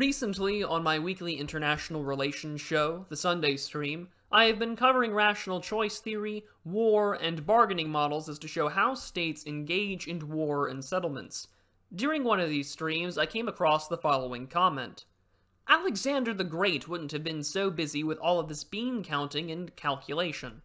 Recently, on my weekly international relations show, The Sunday Stream, I have been covering rational choice theory, war, and bargaining models as to show how states engage in war and settlements. During one of these streams, I came across the following comment. Alexander the Great wouldn't have been so busy with all of this bean counting and calculation.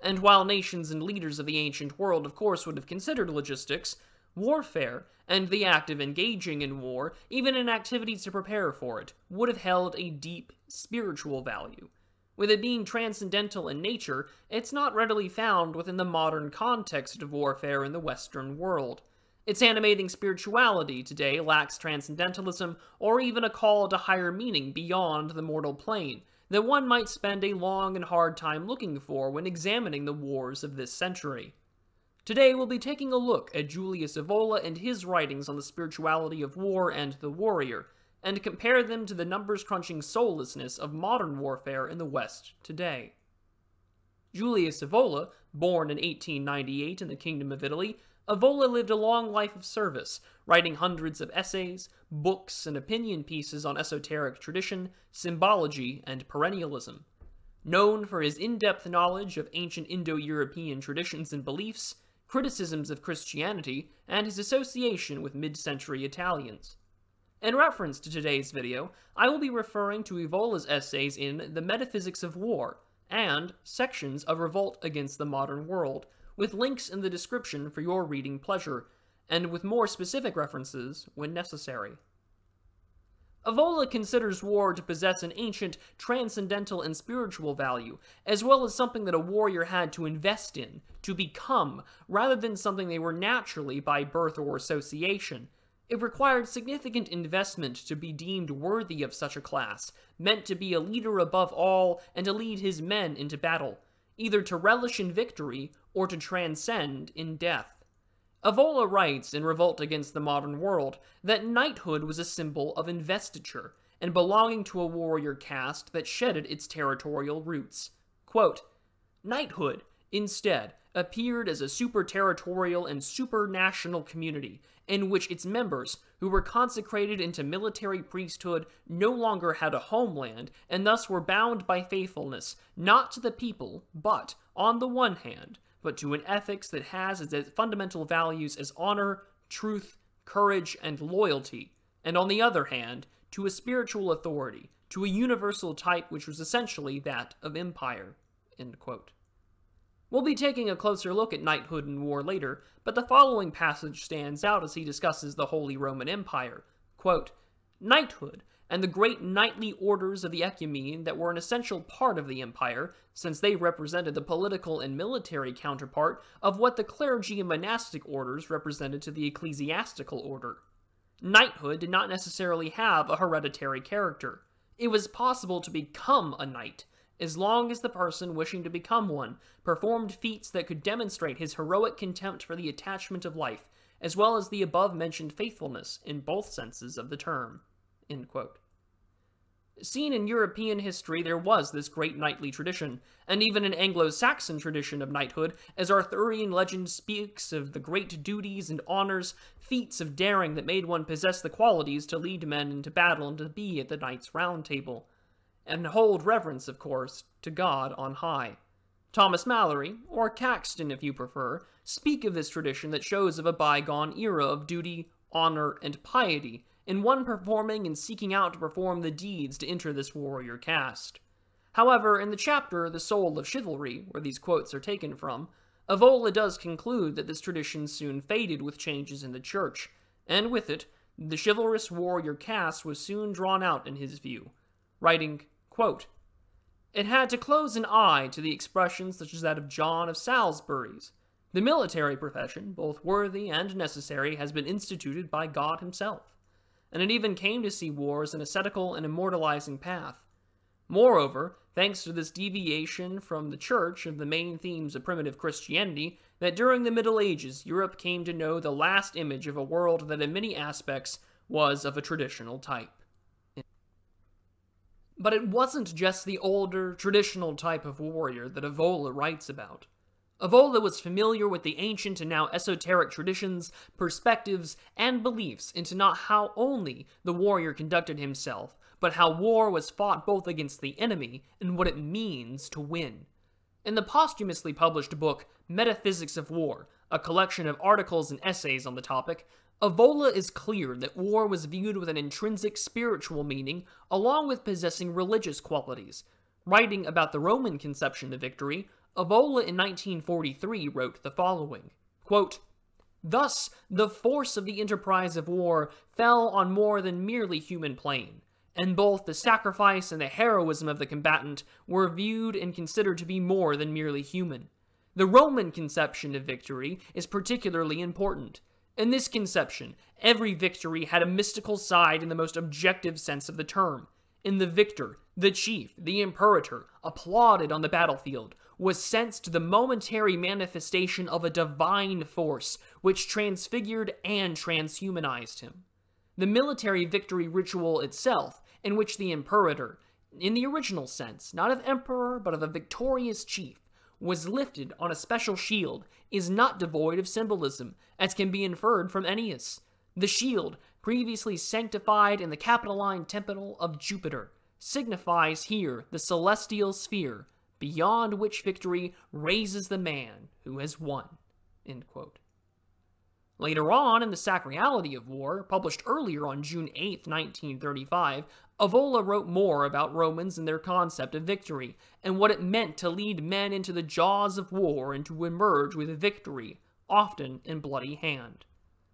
And while nations and leaders of the ancient world of course would have considered logistics, warfare, and the act of engaging in war, even in activities to prepare for it, would have held a deep spiritual value. With it being transcendental in nature, it's not readily found within the modern context of warfare in the Western world. Its animating spirituality today lacks transcendentalism or even a call to higher meaning beyond the mortal plane that one might spend a long and hard time looking for when examining the wars of this century. Today we'll be taking a look at Julius Evola and his writings on the spirituality of war and the warrior, and compare them to the numbers-crunching soullessness of modern warfare in the West today. Julius Evola, born in 1898 in the Kingdom of Italy, Evola lived a long life of service, writing hundreds of essays, books, and opinion pieces on esoteric tradition, symbology, and perennialism. Known for his in-depth knowledge of ancient Indo-European traditions and beliefs, criticisms of Christianity, and his association with mid-century Italians. In reference to today's video, I will be referring to Evola's essays in The Metaphysics of War and sections of Revolt Against the Modern World, with links in the description for your reading pleasure, and with more specific references when necessary. Evola considers war to possess an ancient, transcendental, and spiritual value, as well as something that a warrior had to invest in, to become, rather than something they were naturally by birth or association. It required significant investment to be deemed worthy of such a class, meant to be a leader above all and to lead his men into battle, either to relish in victory or to transcend in death. Evola writes in Revolt Against the Modern World that knighthood was a symbol of investiture and belonging to a warrior caste that shedded its territorial roots. Quote, Knighthood, instead, appeared as a super-territorial and super-national community in which its members, who were consecrated into military priesthood, no longer had a homeland and thus were bound by faithfulness not to the people, but, on the one hand, but to an ethics that has as its fundamental values as honor, truth, courage, and loyalty, and on the other hand, to a spiritual authority, to a universal type which was essentially that of empire. We'll be taking a closer look at knighthood and war later, but the following passage stands out as he discusses the Holy Roman Empire. Quote, Knighthood, and the great knightly orders of the ecumene that were an essential part of the empire, since they represented the political and military counterpart of what the clergy and monastic orders represented to the ecclesiastical order. Knighthood did not necessarily have a hereditary character. It was possible to become a knight, as long as the person wishing to become one performed feats that could demonstrate his heroic contempt for the attachment of life, as well as the above-mentioned faithfulness in both senses of the term. Seen in European history, there was this great knightly tradition, and even an Anglo-Saxon tradition of knighthood, as Arthurian legend speaks of the great duties and honors, feats of daring that made one possess the qualities to lead men into battle and to be at the Knights' Round Table. And hold reverence, of course, to God on high. Thomas Malory, or Caxton if you prefer, speak of this tradition that shows of a bygone era of duty, honor, and piety, in one performing and seeking out to perform the deeds to enter this warrior caste. However, in the chapter The Soul of Chivalry, where these quotes are taken from, Evola does conclude that this tradition soon faded with changes in the church, and with it, the chivalrous warrior caste was soon drawn out in his view, writing, quote, It had to close an eye to the expressions such as that of John of Salisbury's. The military profession, both worthy and necessary, has been instituted by God himself and it even came to see war as an ascetical and immortalizing path. Moreover, thanks to this deviation from the church of the main themes of primitive Christianity, that during the Middle Ages Europe came to know the last image of a world that in many aspects was of a traditional type. But it wasn't just the older, traditional type of warrior that Evola writes about. Evola was familiar with the ancient and now esoteric traditions, perspectives, and beliefs into not how only the warrior conducted himself, but how war was fought both against the enemy and what it means to win. In the posthumously published book Metaphysics of War, a collection of articles and essays on the topic, Evola is clear that war was viewed with an intrinsic spiritual meaning along with possessing religious qualities. Writing about the Roman conception of victory, Evola in 1943 wrote the following quote, Thus, the force of the enterprise of war fell on more than merely human plane, and both the sacrifice and the heroism of the combatant were viewed and considered to be more than merely human. The Roman conception of victory is particularly important. In this conception, every victory had a mystical side in the most objective sense of the term. In the victor, the chief, the imperator, applauded on the battlefield, was sensed the momentary manifestation of a divine force which transfigured and transhumanized him. The military victory ritual itself, in which the imperator, in the original sense, not of emperor but of a victorious chief, was lifted on a special shield, is not devoid of symbolism, as can be inferred from Ennius. The shield, previously sanctified in the Capitoline Temple of Jupiter, signifies here the celestial sphere, beyond which victory raises the man who has won. Later on, in The Sacrality of War, published earlier on June 8, 1935, Evola wrote more about Romans and their concept of victory, and what it meant to lead men into the jaws of war and to emerge with victory, often in bloody hand.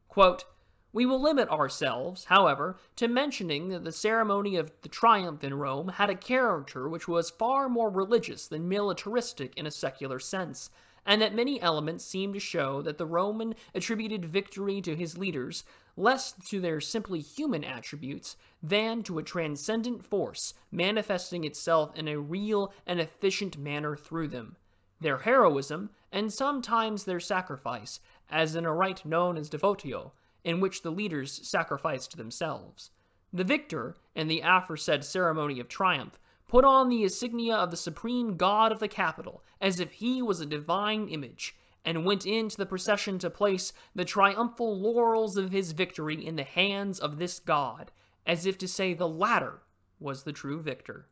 Quote, we will limit ourselves, however, to mentioning that the ceremony of the triumph in Rome had a character which was far more religious than militaristic in a secular sense, and that many elements seem to show that the Roman attributed victory to his leaders less to their simply human attributes than to a transcendent force manifesting itself in a real and efficient manner through them. Their heroism, and sometimes their sacrifice, as in a rite known as devotio, in which the leaders sacrificed themselves. The victor, in the aforesaid ceremony of triumph, put on the insignia of the supreme god of the capital, as if he was a divine image, and went into the procession to place the triumphal laurels of his victory in the hands of this god, as if to say the latter was the true victor.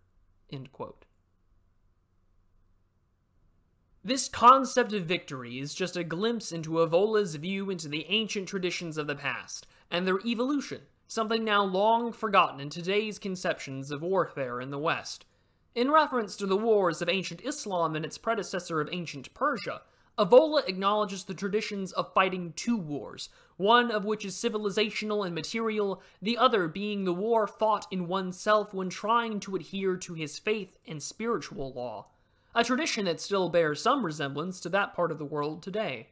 This concept of victory is just a glimpse into Evola's view into the ancient traditions of the past, and their evolution, something now long forgotten in today's conceptions of warfare in the West. In reference to the wars of ancient Islam and its predecessor of ancient Persia, Evola acknowledges the traditions of fighting two wars, one of which is civilizational and material, the other being the war fought in oneself when trying to adhere to his faith and spiritual law a tradition that still bears some resemblance to that part of the world today.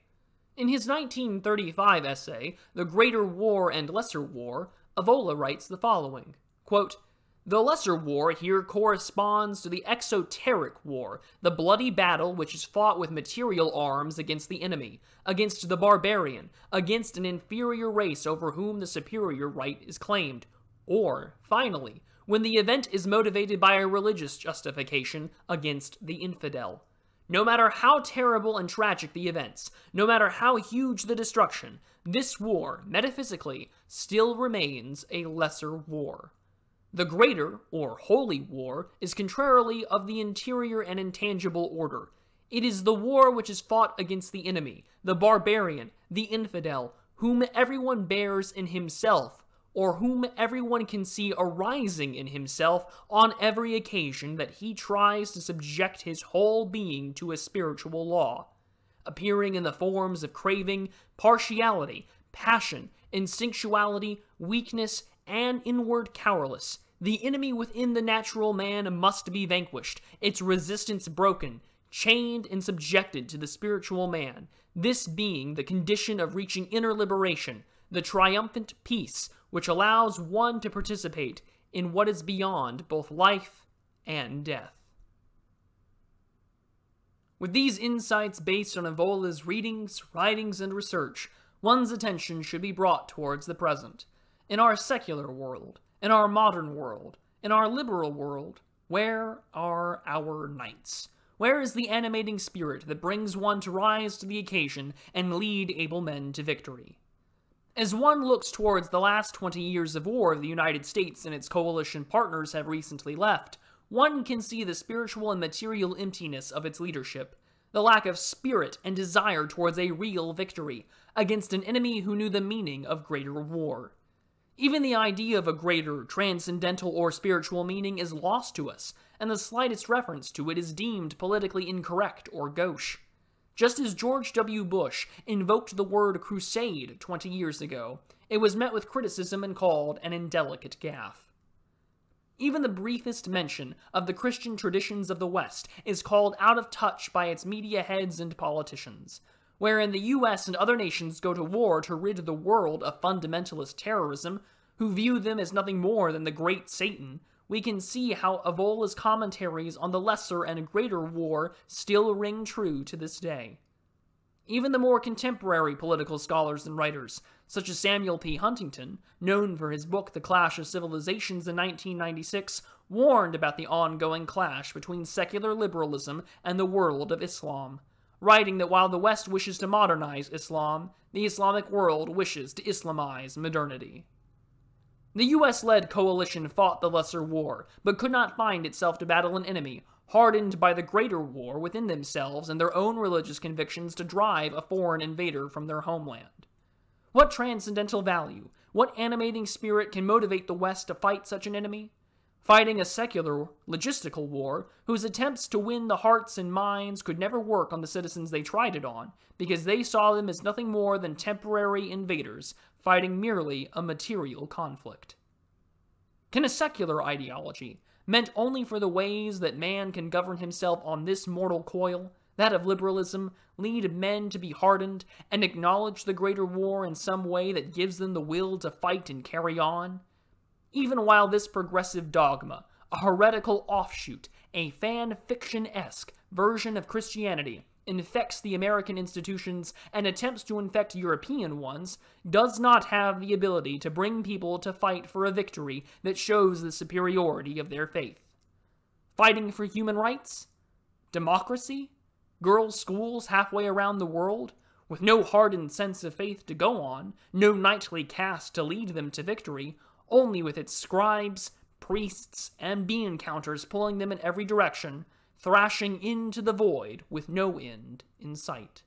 In his 1935 essay, The Greater War and Lesser War, Evola writes the following, quote, the lesser war here corresponds to the exoteric war, the bloody battle which is fought with material arms against the enemy, against the barbarian, against an inferior race over whom the superior right is claimed. Or, finally, when the event is motivated by a religious justification against the infidel. No matter how terrible and tragic the events, no matter how huge the destruction, this war, metaphysically, still remains a lesser war. The greater, or holy war, is contrarily of the interior and intangible order. It is the war which is fought against the enemy, the barbarian, the infidel, whom everyone bears in himself, or whom everyone can see arising in himself on every occasion that he tries to subject his whole being to a spiritual law, appearing in the forms of craving, partiality, passion, instinctuality, weakness, and inward cowardice. The enemy within the natural man must be vanquished, its resistance broken, chained and subjected to the spiritual man, this being the condition of reaching inner liberation, the triumphant peace which allows one to participate in what is beyond both life and death. With these insights based on Evola's readings, writings, and research, one's attention should be brought towards the present. In our secular world, in our modern world, in our liberal world, where are our knights? Where is the animating spirit that brings one to rise to the occasion and lead able men to victory? As one looks towards the last 20 years of war the United States and its coalition partners have recently left, one can see the spiritual and material emptiness of its leadership, the lack of spirit and desire towards a real victory against an enemy who knew the meaning of greater war. Even the idea of a greater, transcendental, or spiritual meaning is lost to us, and the slightest reference to it is deemed politically incorrect or gauche. Just as George W. Bush invoked the word crusade 20 years ago, it was met with criticism and called an indelicate gaffe. Even the briefest mention of the Christian traditions of the West is called out of touch by its media heads and politicians. Wherein the US and other nations go to war to rid the world of fundamentalist terrorism, who view them as nothing more than the great Satan, we can see how Evola's commentaries on the lesser and greater war still ring true to this day. Even the more contemporary political scholars and writers, such as Samuel P. Huntington, known for his book The Clash of Civilizations in 1996, warned about the ongoing clash between secular liberalism and the world of Islam, writing that while the West wishes to modernize Islam, the Islamic world wishes to Islamize modernity. The US led coalition fought the Lesser War, but could not find itself to battle an enemy, hardened by the Greater War within themselves and their own religious convictions to drive a foreign invader from their homeland. What transcendental value, what animating spirit can motivate the West to fight such an enemy? Fighting a secular, logistical war whose attempts to win the hearts and minds could never work on the citizens they tried it on, because they saw them as nothing more than temporary invaders fighting merely a material conflict. Can a secular ideology, meant only for the ways that man can govern himself on this mortal coil, that of liberalism, lead men to be hardened and acknowledge the greater war in some way that gives them the will to fight and carry on? Even while this progressive dogma, a heretical offshoot, a fan fiction esque version of Christianity, infects the American institutions and attempts to infect European ones, does not have the ability to bring people to fight for a victory that shows the superiority of their faith. Fighting for human rights? Democracy? Girls' schools halfway around the world? With no hardened sense of faith to go on, no knightly caste to lead them to victory, only with its scribes, priests, and bean counters pulling them in every direction, thrashing into the void with no end in sight.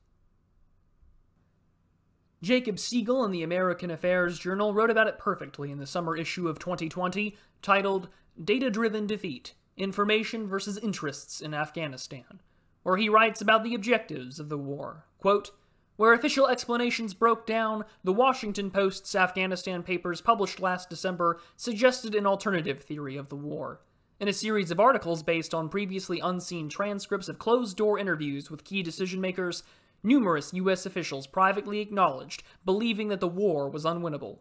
Jacob Siegel in the American Affairs Journal wrote about it perfectly in the summer issue of 2020, titled Data Driven Defeat Information versus Interests in Afghanistan, where he writes about the objectives of the war. Quote, where official explanations broke down, the Washington Post's Afghanistan papers published last December suggested an alternative theory of the war. In a series of articles based on previously unseen transcripts of closed door interviews with key decision makers, numerous U.S. officials privately acknowledged believing that the war was unwinnable.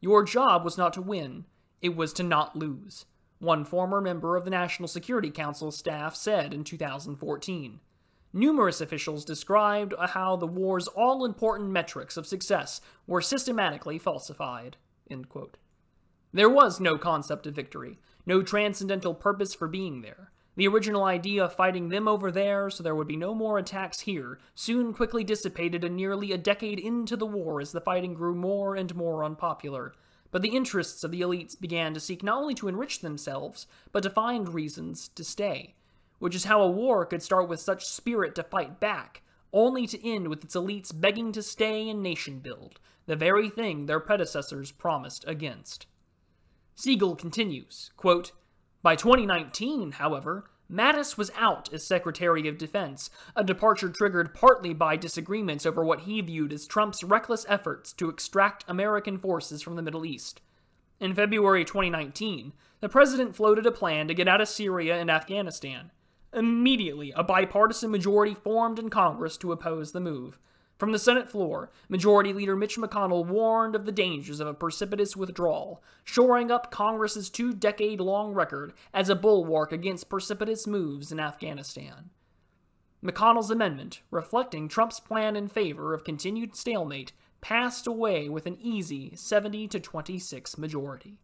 Your job was not to win, it was to not lose, one former member of the National Security Council staff said in 2014. Numerous officials described how the war's all important metrics of success were systematically falsified. There was no concept of victory, no transcendental purpose for being there. The original idea of fighting them over there so there would be no more attacks here soon quickly dissipated and nearly a decade into the war as the fighting grew more and more unpopular. But the interests of the elites began to seek not only to enrich themselves, but to find reasons to stay. Which is how a war could start with such spirit to fight back, only to end with its elites begging to stay and nation build, the very thing their predecessors promised against. Siegel continues, quote, By 2019, however, Mattis was out as Secretary of Defense, a departure triggered partly by disagreements over what he viewed as Trump's reckless efforts to extract American forces from the Middle East. In February 2019, the president floated a plan to get out of Syria and Afghanistan. Immediately, a bipartisan majority formed in Congress to oppose the move. From the Senate floor, Majority Leader Mitch McConnell warned of the dangers of a precipitous withdrawal, shoring up Congress's two decade long record as a bulwark against precipitous moves in Afghanistan. McConnell's amendment, reflecting Trump's plan in favor of continued stalemate, passed away with an easy 70 to 26 majority.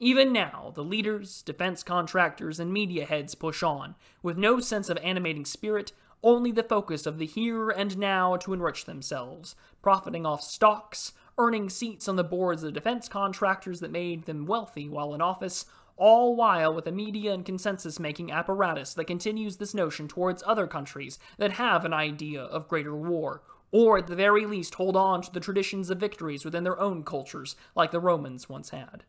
Even now, the leaders, defense contractors, and media heads push on, with no sense of animating spirit, only the focus of the here and now to enrich themselves, profiting off stocks, earning seats on the boards of defense contractors that made them wealthy while in office, all while with a media and consensus making apparatus that continues this notion towards other countries that have an idea of greater war, or at the very least hold on to the traditions of victories within their own cultures, like the Romans once had.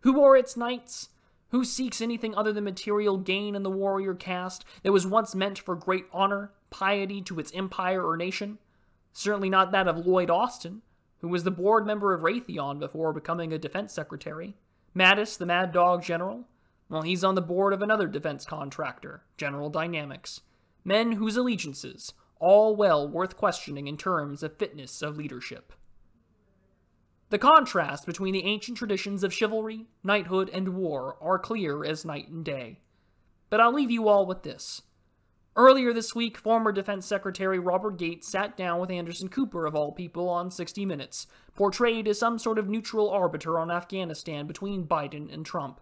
Who are its knights? Who seeks anything other than material gain in the warrior caste that was once meant for great honor, piety to its empire or nation? Certainly not that of Lloyd Austin, who was the board member of Raytheon before becoming a defense secretary. Mattis, the Mad Dog General, well, he's on the board of another defense contractor, General Dynamics. Men whose allegiances, all well worth questioning in terms of fitness of leadership. The contrast between the ancient traditions of chivalry, knighthood, and war are clear as night and day. But I'll leave you all with this. Earlier this week, former Defense Secretary Robert Gates sat down with Anderson Cooper, of all people, on 60 Minutes, portrayed as some sort of neutral arbiter on Afghanistan between Biden and Trump.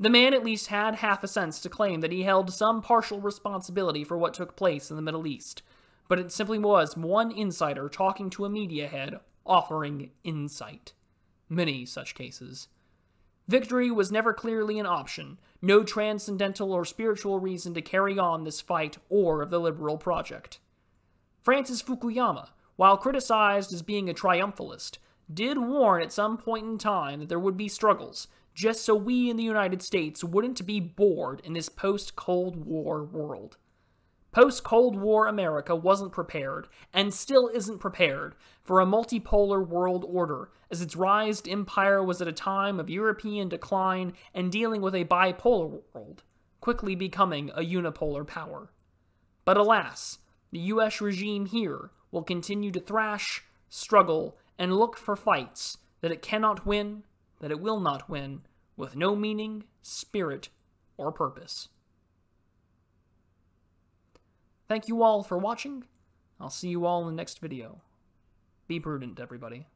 The man at least had half a sense to claim that he held some partial responsibility for what took place in the Middle East, but it simply was one insider talking to a media head offering insight. Many such cases. Victory was never clearly an option, no transcendental or spiritual reason to carry on this fight or of the liberal project. Francis Fukuyama, while criticized as being a triumphalist, did warn at some point in time that there would be struggles, just so we in the United States wouldn't be bored in this post Cold War world. Post Cold War America wasn't prepared, and still isn't prepared, for a multipolar world order, as its rised empire was at a time of European decline and dealing with a bipolar world, quickly becoming a unipolar power. But alas, the US regime here will continue to thrash, struggle, and look for fights that it cannot win, that it will not win, with no meaning, spirit, or purpose. Thank you all for watching. I'll see you all in the next video. Be prudent, everybody.